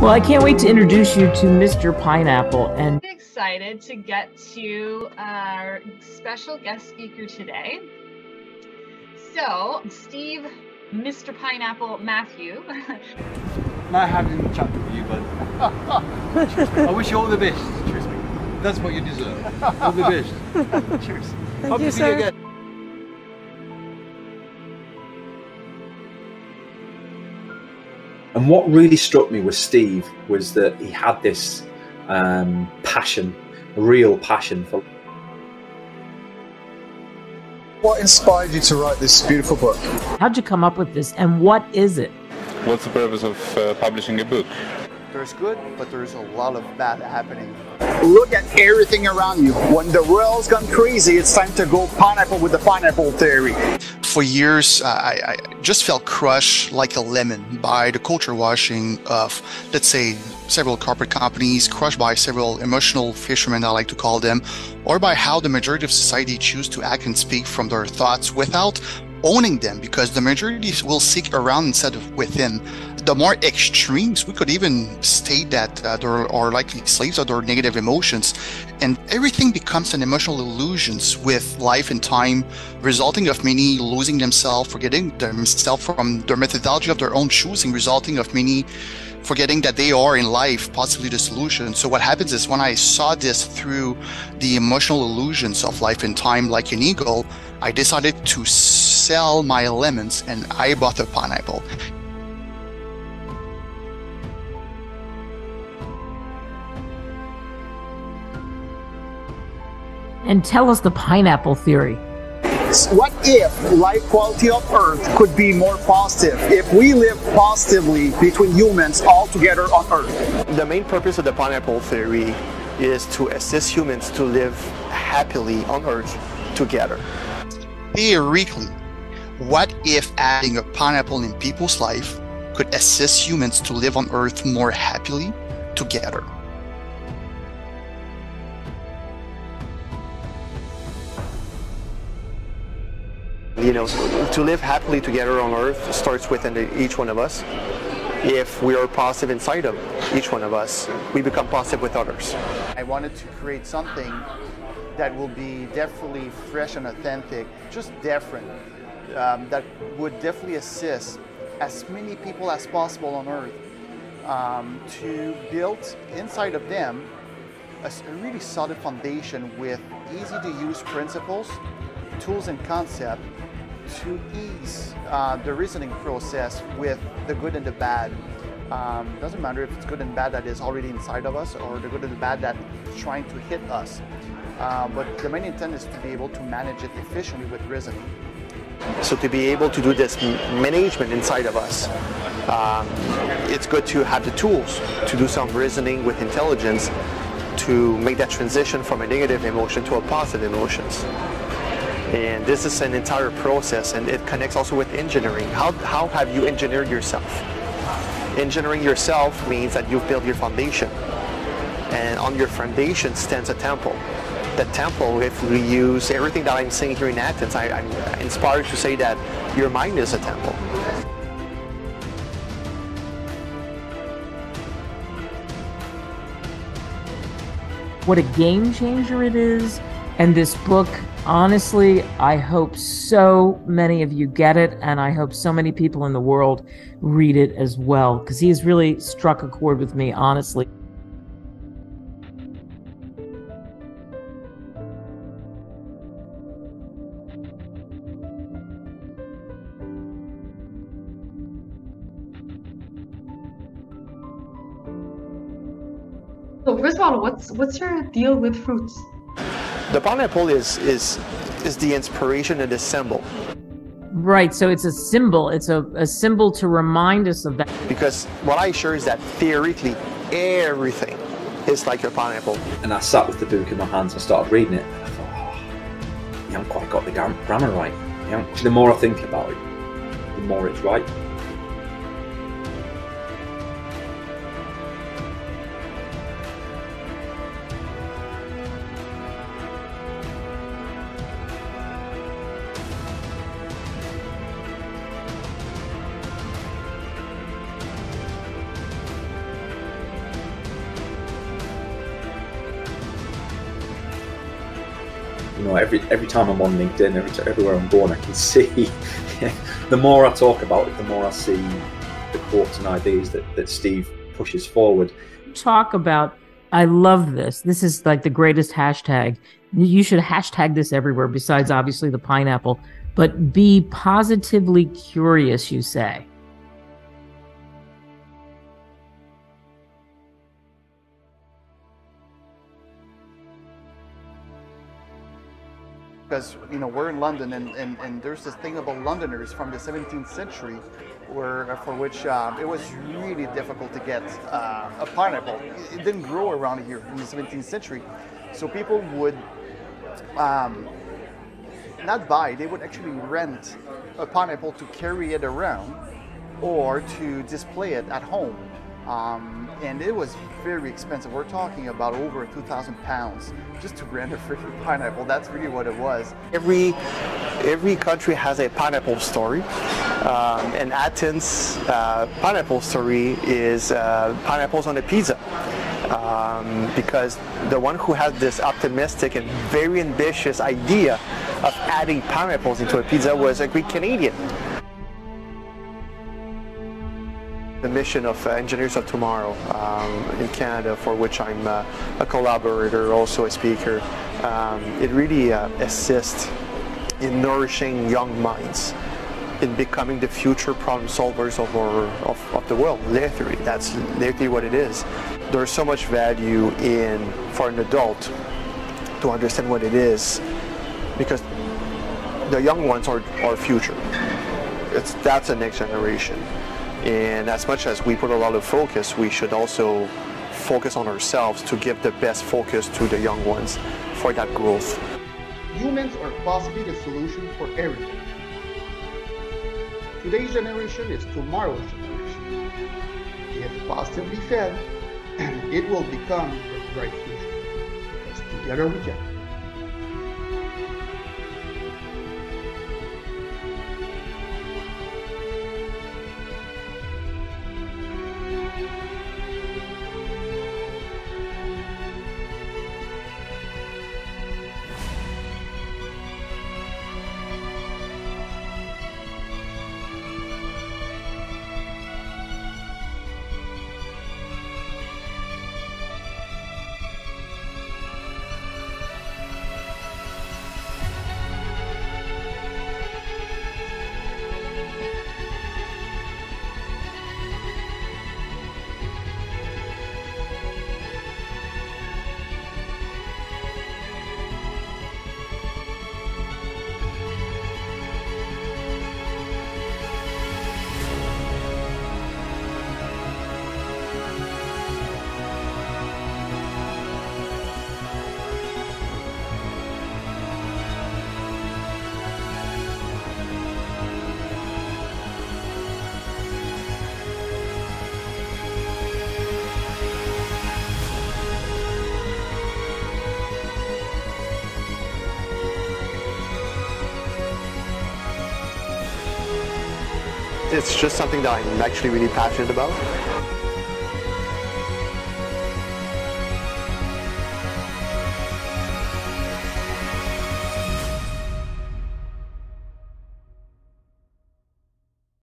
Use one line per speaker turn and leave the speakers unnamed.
Well, I can't wait to introduce you to Mr. Pineapple. And
excited to get to our special guest speaker today. So, Steve, Mr. Pineapple, Matthew.
Not having a chat with you, but I wish you all the best. Cheers, mate. That's what you deserve. All the best. Cheers.
Thank
Hope
you,
to see you
sir.
And what really struck me with Steve was that he had this um, passion, a real passion for.
What inspired you to write this beautiful book?
how'd you come up with this? And what is it?
What's the purpose of uh, publishing a book?
There's good, but there's a lot of bad happening.
Look at everything around you. When the world's gone crazy, it's time to go pineapple with the pineapple theory.
For years, uh, I, I just felt crushed like a lemon by the culture washing of, let's say, several corporate companies, crushed by several emotional fishermen, I like to call them, or by how the majority of society choose to act and speak from their thoughts without owning them, because the majority will seek around instead of within. The more extremes, we could even state that uh, there are likely slaves of their negative emotions, and everything becomes an emotional illusions with life and time, resulting of many losing themselves, forgetting themselves from their methodology of their own choosing, resulting of many forgetting that they are in life possibly the solution. So what happens is when I saw this through the emotional illusions of life and time, like an eagle, I decided to sell my lemons and I bought a pineapple.
And tell us the pineapple theory.
What if life quality of Earth could be more positive? If we live positively between humans all together on Earth?
The main purpose of the pineapple theory is to assist humans to live happily on Earth together.
Theoretically, what if adding a pineapple in people's life could assist humans to live on Earth more happily together?
You know, to live happily together on Earth starts within each one of us. If we are positive inside of each one of us, we become positive with others.
I wanted to create something that will be definitely fresh and authentic, just different, um, that would definitely assist as many people as possible on Earth um, to build inside of them a really solid foundation with easy to use principles, tools, and concept to ease uh, the reasoning process with the good and the bad. Um, doesn't matter if it's good and bad that is already inside of us or the good and the bad that is trying to hit us. Uh, but the main intent is to be able to manage it efficiently with reasoning.
So to be able to do this management inside of us, um, it's good to have the tools to do some reasoning with intelligence to make that transition from a negative emotion to a positive emotions. And this is an entire process and it connects also with engineering. How, how have you engineered yourself? Engineering yourself means that you've built your foundation. And on your foundation stands a temple. The temple, if we use everything that I'm saying here in Athens, I, I'm inspired to say that your mind is a temple.
What a game changer it is. And this book, honestly, I hope so many of you get it. And I hope so many people in the world read it as well, because he has really struck a chord with me, honestly.
So first of all, what's what's your deal with fruits?
The pineapple is is is the inspiration and the symbol
Right. So it's a symbol. It's a, a symbol to remind us of that.
because what I share is that theoretically everything is like a pineapple.
And I sat with the book in my hands and started reading it. And I thought, oh, you haven't quite got the grammar right. You know, the more I think about it, the more it's right. You know, every every time I'm on LinkedIn, every everywhere I'm going, I can see. the more I talk about it, the more I see the quotes and ideas that, that Steve pushes forward.
Talk about. I love this. This is like the greatest hashtag. You should hashtag this everywhere. Besides, obviously, the pineapple. But be positively curious. You say.
Because you know we're in London and, and, and there's this thing about Londoners from the 17th century where for which uh, it was really difficult to get uh, a pineapple. It, didn't grow around here in the 17th century, so people would um, not buy; they would actually rent a pineapple to carry it around or to display it at home. Um, and it was very expensive. We're talking about over 2,000 pounds just to rent a freaking pineapple. That's really what it was.
Every every country has a pineapple story, um, and Athens' uh, pineapple story is uh, pineapples on a pizza. Um, because the one who had this optimistic and very ambitious idea of adding pineapples into a pizza was a Greek Canadian. The mission of uh, Engineers of Tomorrow um, in Canada, for which I'm uh, a collaborator, also a speaker. Um, it really uh, assists in nourishing young minds in becoming the future problem solvers of, our, of, of the world, literally. That's literally what it is. There's so much value in, for an adult to understand what it is because the young ones are our future. It's, that's the next generation. And as much as we put a lot of focus, we should also focus on ourselves to give the best focus to the young ones for that growth.
Humans are possibly the solution for everything. Today's generation is tomorrow's generation. If positively fed, it will become a bright future. Because together we can.
It's just something that I'm actually really passionate about.